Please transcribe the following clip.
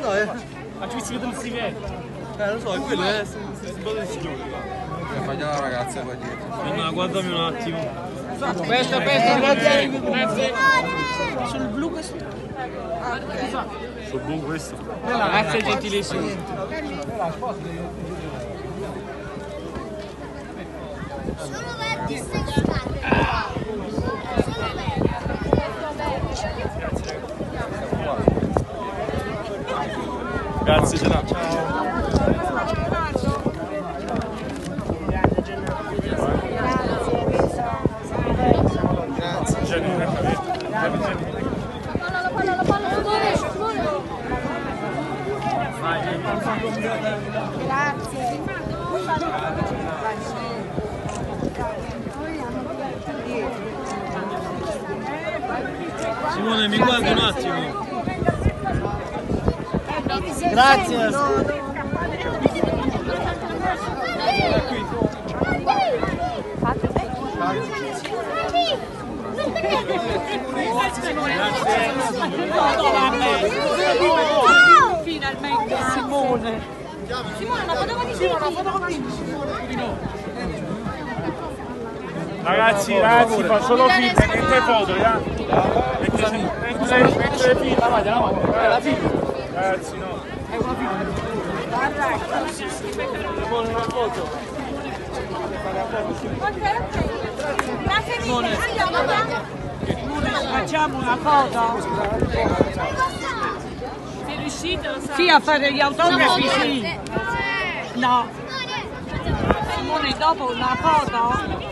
No, eh. Ma ci si vede. Eh, lo so, è quello, eh. Si sbatte il signore. Fagli la ragazza qua dietro. No, guardami un attimo. Questo, questo, grazie. Grazie. Sul blu questo? Sul buon questo. Grazie gentilissimo. Sono verdi Grazie, Gerardo. Simone, mi guardi un attimo. Grazie. Finalmente Simone. Ragazzi, ragazzi, fa solo finta, niente foto, ya. Mentre, mentre, mentre filma, vai, andiamo. Ragazzi, no. Vuole una foto. Facciamo una foto? Sei riuscito, lo sai. Sì, a fare gli autografi, sì. No. Simone, dopo una foto?